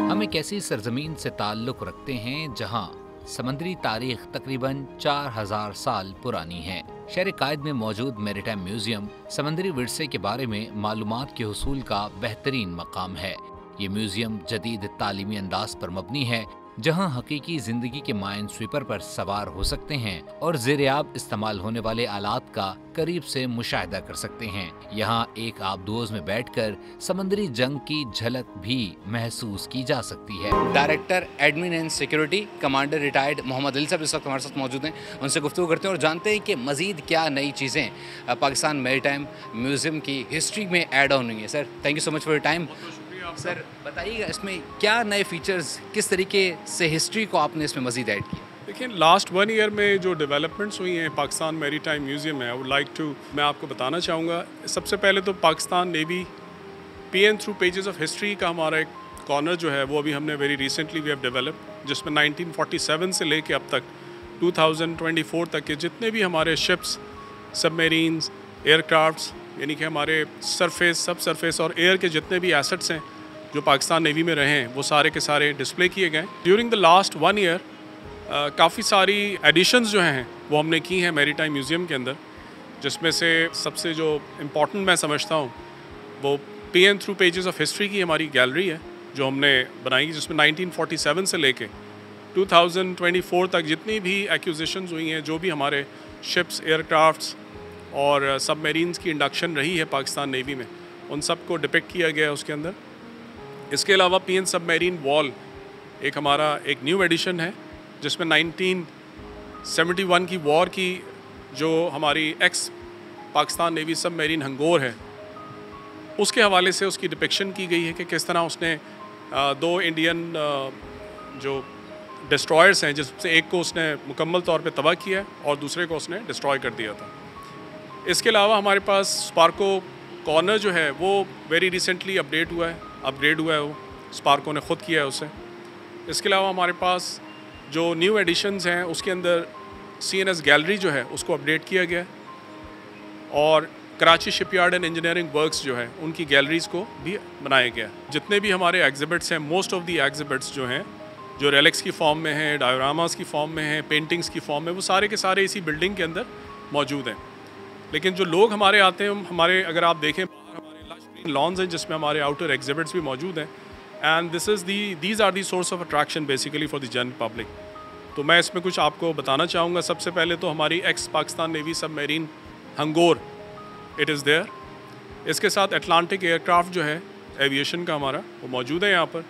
हम एक ऐसी सरजमीन से ताल्लुक रखते हैं, जहाँ समंदरी तारीख तकरीबन 4000 साल पुरानी है। शहर कायद में मौजूद मेरीटाइम म्यूज़ियम समंदरी विरसे के बारे में मालूम के हसूल का बेहतरीन मकाम है। ये म्यूज़ियम जदीद तालीमी अंदाज पर मबनी है जहाँ हकीकी ज़िंदगी के माइन स्वीपर पर सवार हो सकते हैं और जेरियाब इस्तेमाल होने वाले आलात का करीब से मुशाहिदा कर सकते हैं। यहाँ एक आबदोज में बैठकर समंदरी जंग की झलक भी महसूस की जा सकती है। Director, admin and security commander retired Mohammad Ali साहब इस वक्त हमारे साथ मौजूद हैं। उनसे गुफ्तु करते हैं और जानते हैं कि मजीद क्या नई चीज़ें पाकिस्तान मेरी टाइम म्यूज़ियम की हिस्ट्री में ऐड ऑन हुई हैं। Sir thank you so much for time sir बताइएगा इसमें क्या नए फीचर्स किस तरीके से हिस्ट्री को आपने इसमें मजीद ऐड किया? देखिए लास्ट वन ईयर में जो डेवलपमेंट्स हुई हैं पाकिस्तान मेरी टाइम म्यूज़ियम है आई वुड लाइक टू मैं आपको बताना चाहूँगा सबसे पहले तो Pakistan navy P N through pages of history का हमारा एक कॉर्नर जो है वो अभी हमने very recently we have develop जिसमें 1947 से लेके अब तक 2024 तक के जितने भी हमारे शिप्स सबमेरीन्स एयरक्राफ्ट्स यानी कि हमारे सरफेस सब सरफेस और एयर के जितने भी एसेट्स हैं जो पाकिस्तान नेवी में रहे हैं, वो सारे के सारे डिस्प्ले किए गए during the last one year काफ़ी सारी एडिशंस जो हैं, वो हमने की हैं मेरी टाइम म्यूज़ियम के अंदर, जिसमें से सबसे जो इम्पोर्टेंट मैं समझता हूँ, वो P N through pages of history की हमारी गैलरी है, जो हमने बनाई, जिसमें 1947 से लेके 2024 तक जितनी भी एक्विजिशंस हुई हैं, जो भी हमारे शिप्स एयरक्राफ्ट्स और सबमरीन्स की इंडक्शन रही है पाकिस्तान नेवी में, उन सबको डिपेक्ट किया गया है उसके अंदर। इसके अलावा पी एन सबमेरीन वॉल एक हमारा एक न्यू एडिशन है, जिसमें 1971 की वॉर की जो हमारी ex Pakistan navy submarine Hangor है, उसके हवाले से उसकी डिपिक्शन की गई है कि किस तरह उसने दो इंडियन जो डिस्ट्रॉयर्स हैं, जिससे एक को उसने मुकम्मल तौर पे तबाह किया है और दूसरे को उसने डिस्ट्रॉय कर दिया था। इसके अलावा हमारे पास स्पार्को कॉर्नर जो है, वो वेरी रिसेंटली अपडेट हुआ है अपग्रेड हुआ है वो स्पार्को ने ख़ुद किया है उसे। इसके अलावा हमारे पास जो न्यू एडिशंस हैं, उसके अंदर सी एन एस गैलरी जो है, उसको अपडेट किया गया है। और Karachi shipyard and engineering works जो है, उनकी गैलरीज़ को भी बनाया गया जितने भी हमारे एग्जिबिट्स हैं मोस्ट ऑफ़ दी एग्जिबिट्स जो हैं, जो रेलेक्स की फॉर्म में हैं डायोरामास की फॉर्म में हैं पेंटिंग्स की फॉर्म में, वो सारे के सारे इसी बिल्डिंग के अंदर मौजूद हैं। लेकिन जो लोग हमारे आते हैं, हमारे, अगर आप देखें हमारे लॉन्स हैं, जिसमें हमारे आउटर एग्जिबिट्स भी मौजूद हैं। And this is the these are the source of attraction basically for the general public तो मैं इसमें कुछ आपको बताना चाहूँगा। सबसे पहले तो हमारी ex Pakistan navy submarine Hangor it is there इसके साथ एटलांटिक एयरक्राफ्ट जो है एविएशन का हमारा, वो मौजूद है यहाँ पर।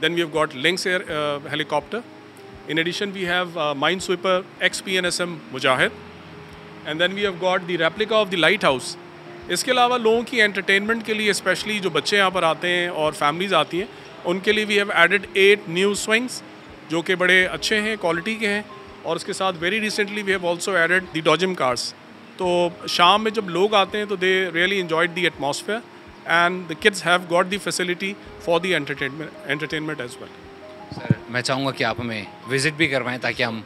Then we have got Lynx air helicopter in addition we have mine sweeper ex P N S M Mujahid and then we have got the replica of the lighthouse इसके अलावा लोगों की एंटरटेनमेंट के लिए स्पेशली जो बच्चे यहाँ पर आते हैं और फैमिलीज़ आती हैं, उनके लिए we have added eight new swings जो कि बड़े अच्छे हैं क्वालिटी के हैं। और उसके साथ very recently we have also added the dodgem cars तो शाम में जब लोग आते हैं तो they really enjoyed the atmosphere and the kids have got the facility for the entertainment entertainment as well sir मैं चाहूँगा कि आप हमें विज़िट भी करवाएँ ताकि हम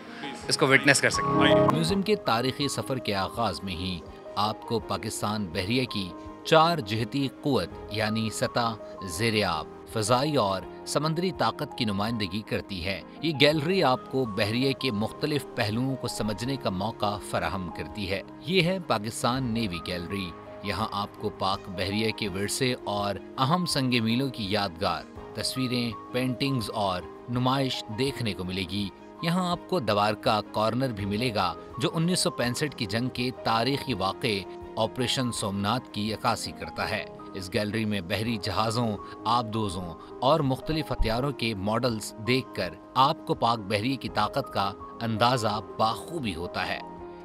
इसको विटनेस कर सकें म्यूज़ियम के तारीखी सफ़र के आगाज़ में ही आपको पाकिस्तान बहरिया की चार जहती क़वत, यानी सतह जेरियाब फ़जाई और समंदरी ताकत की नुमाइंदगी करती है। ये गैलरी आपको बहरिए के मुख्तलिफ़ पहलुओं को समझने का मौका फराहम करती है। ये है पाकिस्तान नेवी गैलरी। यहाँ आपको पाक बहरिया के विरसे और अहम संग मीलों की यादगार तस्वीरें, पेंटिंग्स और नुमाइश देखने को मिलेगी। यहाँ आपको दवार का कॉर्नर भी मिलेगा, जो उन्नीस सौ पैंसठ की जंग के तारीखी वाक़े ऑपरेशन सोमनाथ की अक्सी करता है। इस गैलरी में बहरी जहाज़ों, आबदोजों और मुख्तलिफ़ हथियारों के मॉडल्स देखकर आपको पाक बहरी की ताकत का अंदाज़ा बाखूबी होता है।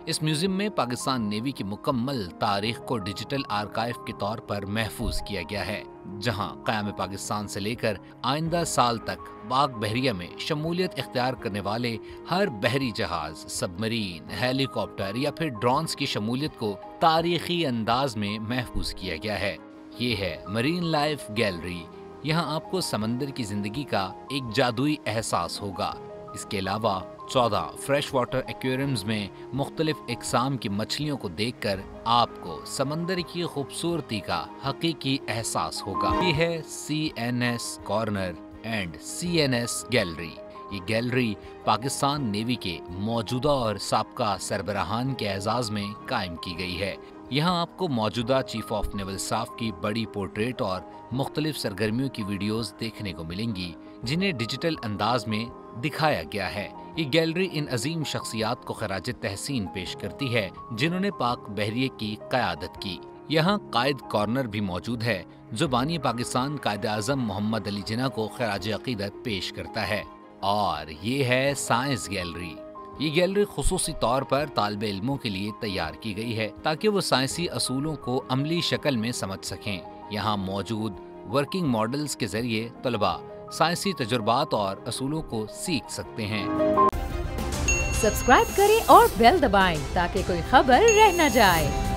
इस म्यूज़ियम में पाकिस्तान नेवी की मुकम्मल तारीख को डिजिटल आर्काइव के तौर पर महफूज किया गया है, जहाँ क़याम पाकिस्तान से लेकर आइंदा साल तक बाग बहरिया में शमूलियत इख्तियार करने वाले हर बहरी जहाज़, सबमरीन, हेलीकॉप्टर या फिर ड्रोन्स की शमूलियत को तारीखी अंदाज में महफूज किया गया है। ये है मरीन लाइफ गैलरी। यहाँ आपको समंदर की ज़िंदगी का एक जादुई एहसास होगा। इसके अलावा चौदह फ्रेश वाटर एक्वेरियम्स में मुख्तलिफ़ इकसाम की मछलियों को देख कर आपको समंदर की खूबसूरती का हकीकी एहसास होगा। ये है C N S corner and CNS gallery ये गैलरी पाकिस्तान नेवी के मौजूदा और सबका सरबराहान के एजाज में कायम की गई है। यहाँ आपको मौजूदा चीफ ऑफ़ नेवल स्टाफ की बड़ी पोर्ट्रेट और मुख्तलिफ़ सरगर्मियों की वीडियोस देखने को मिलेंगी, जिन्हें डिजिटल अंदाज में दिखाया गया है ये गैलरी इन अजीम शख्सियात को खराज तहसीन पेश करती है, जिन्होंने पाक बहरिए की क्यादत की। यहाँ कायद कॉर्नर भी मौजूद है, जो बानी पाकिस्तान कायद आज़म मोहम्मद अली जिना को खराज अकीदत पेश करता है। और ये है साइंस गैलरी। ये गैलरी खसूसी तौर पर तालब इलमों के लिए तैयार की गई है, ताकि वो साइंसी असूलों को अमली शक्ल में समझ सकें। यहाँ मौजूद वर्किंग मॉडल्स के ज़रिए तलबा साइंसी तजुर्बात और असूलों को सीख सकते हैं। सब्सक्राइब करें और बेल दबाएँ ताकि कोई खबर रह न जाए।